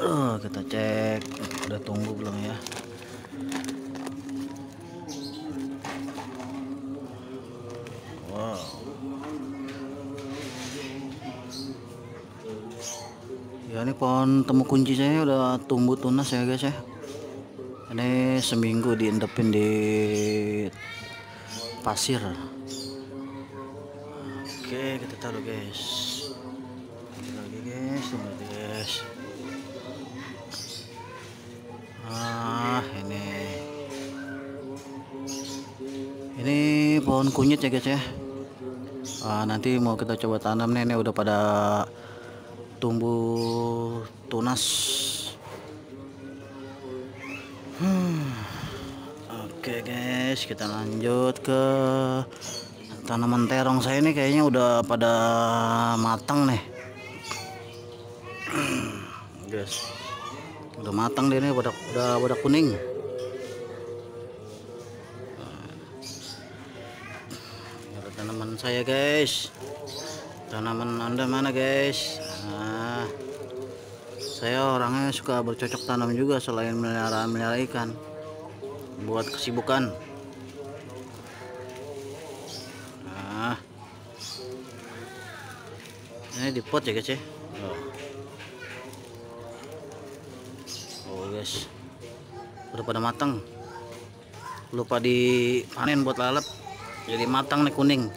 Aduh, kita cek. Udah tunggu belum ya? Wow. Ya ini pohon temu kunci saya udah tumbuh tunas ya guys ya. Ini seminggu diendepin di pasir. Oke kita taruh guys. Lagi guys ini pohon kunyit ya guys ya ah, nanti mau kita coba tanam nih ini udah pada tumbuh tunas Hmm. Oke guys, kita lanjut ke tanaman terong saya ini kayaknya udah pada matang nih. guys. Udah matang deh ini udah udah udah kuning. Tanaman saya guys. Tanaman Anda mana guys? Nah, saya orangnya suka bercocok tanam juga selain melihara melihara ikan. Buat kesibukan. Nah ini di pot ya guys ya? Oh, oh guys. Udah pada matang. Lupa dipanen buat lalap. Jadi matang nih kuning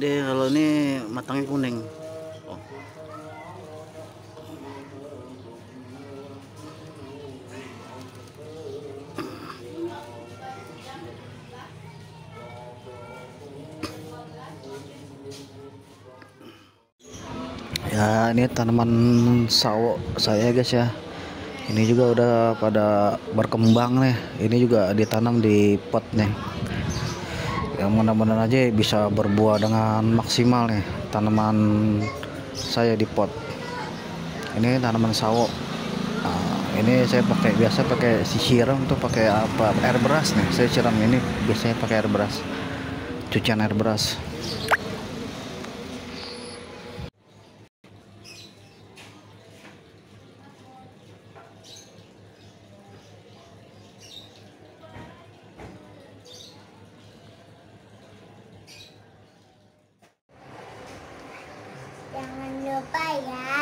deh kalau ini matangnya kuning. Oh. ya ini tanaman sawo saya guys ya. Ini juga udah pada berkembang nih. Ini juga ditanam di pot nih ya mudah-mudahan aja bisa berbuah dengan maksimal nih tanaman saya di pot. Ini tanaman sawo. Nah, ini saya pakai biasa pakai sisiram tuh pakai apa air beras nih. Saya siram ini biasanya pakai air beras cucian air beras lupa ya.